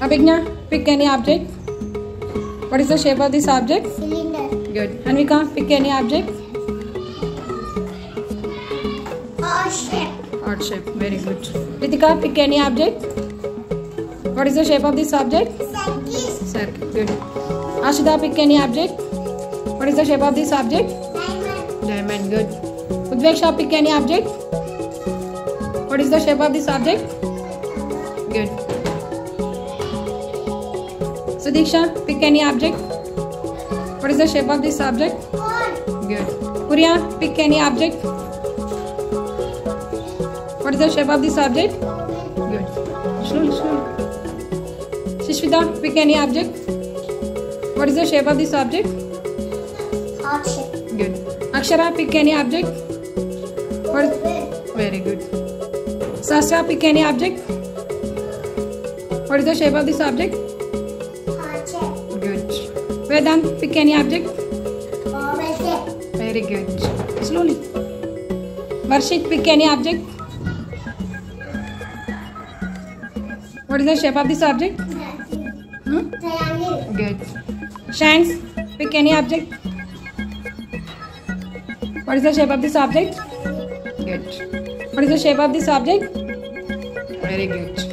Abhigna, pick any object. What is the shape of this object? Cylinder. Good. Anvika, pick any object. Heart shape. Heart shape. Very good. Ritika, pick any object. What is the shape of this object? Circus. Circle. Good. Ashita, pick any object. What is the shape of this object? Diamond. Diamond. Good. Udveksha, pick any object. What is the shape of this object? Good. Sudiksha, pick any object. What is the shape of this object? Good. Puriya, pick any object. What is the shape of this object? Good. Slowly, slowly. Shishvita, pick any object. What is the shape of this object? Good. Akshara, pick any object. Very good. Sastra, pick any object. What is the shape of this object? Vedant, pick any object. Very good. Slowly. Varshit, pick any object. What is the shape of this object? Hmm? Good. Shanks, pick any object. What is the shape of this object? Good. What is the shape of this object? Very good.